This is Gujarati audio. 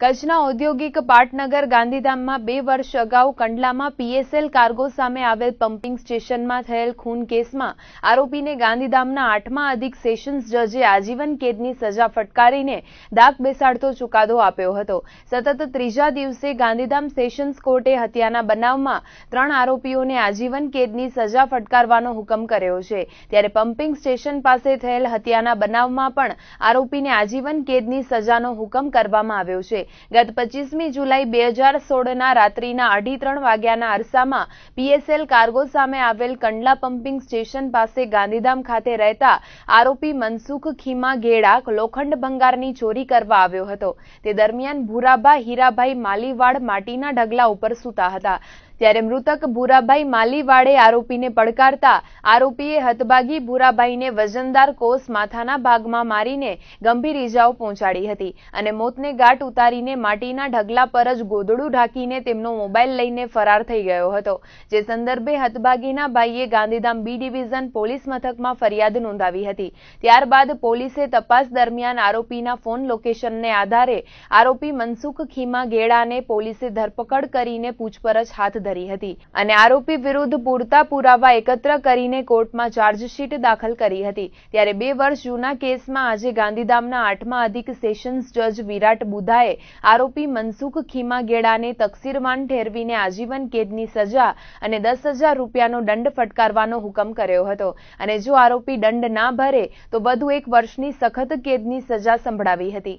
કચ્છના ઔદ્યોગિક પાટનગર ગાંધીધામમાં બે વર્ષ અગાઉ કંડલામાં પીએસએલ કાર્ગો સામે આવેલ પમ્પિંગ સ્ટેશનમાં થયેલ ખૂન કેસમાં આરોપીને ગાંધીધામના આઠમા અધિક સેશન્સ જજે આજીવન કેદની સજા ફટકારીને દાગ બેસાડતો ચુકાદો આપ્યો હતો. સતત ત્રીજા દિવસે ગાંધીધામ સેશન્સ કોર્ટે હત્યાના બનાવમાં ત્રણ આરોપીઓને આજીવન કેદની સજા ફટકારવાનો હુકમ કર્યો છે. ત્યારે પમ્પિંગ સ્ટેશન પાસે થયેલ હત્યાના બનાવમાં પણ આરોપીને આજીવન કેદની સજાનો હુકમ કરવામાં આવ્યો છે. ગત પચીસમી જુલાઈ બે હજાર સોળના રાત્રિના અઢી ત્રણ વાગ્યાના અરસામાં પીએસએલ કાર્ગો સામે આવેલ કંડલા પમ્પિંગ સ્ટેશન પાસે ગાંધીધામ ખાતે રહેતા આરોપી મનસુખ ખીમા ગેડા લોખંડ ભંગારની ચોરી કરવા આવ્યો હતો. તે દરમિયાન ભૂરાભા હીરાભાઈ માલીવાડ માટીના ઢગલા ઉપર સૂતા હતા. ત્યારે મૃતક ભૂરાભાઈ માલીવાડે આરોપીને પડકારતા આરોપીએ હતભાગી ભૂરાભાઈને વજનદાર કોસ માથાના ભાગમાં મારીને ગંભીર ઇજાઓ પહોંચાડી હતી અને મોતને ગાંઠ ઉતારીને માટીના ઢગલા પર જ ગોદડું ઢાંકીને તેમનો મોબાઈલ લઈને ફરાર થઈ ગયો હતો. જે સંદર્ભે હતભાગીના ભાઈએ ગાંધીધામ બી ડિવિઝન પોલીસ મથકમાં ફરિયાદ નોંધાવી હતી. ત્યારબાદ પોલીસે તપાસ દરમિયાન આરોપીના ફોન લોકેશનને આધારે આરોપી મનસુખ ખીમા ગેડાને પોલીસે ધરપકડ કરીને પૂછપરછ હાથ ધરી હતી અને આરોપી વિરુદ્ધ પૂરતા પુરાવા એકત્ર કરીને કોર્ટમાં ચાર્જશીટ દાખલ કરી હતી. ત્યારે બે વર્ષ જૂના કેસમાં આજે ગાંધીધામના આઠમા અધિક સેશન્સ જજ વિરાટ બુધાએ આરોપી મનસુખ ખીમાગેડાને તકસીરમાન ઠેરવીને આજીવન કેદની સજા અને દસ હજાર રૂપિયાનો દંડ ફટકારવાનો હુકમ કર્યો હતો. અને જો આરોપી દંડ ના ભરે, તો વધુ એક વર્ષની સખત કેદની સજા સંભળાવી હતી.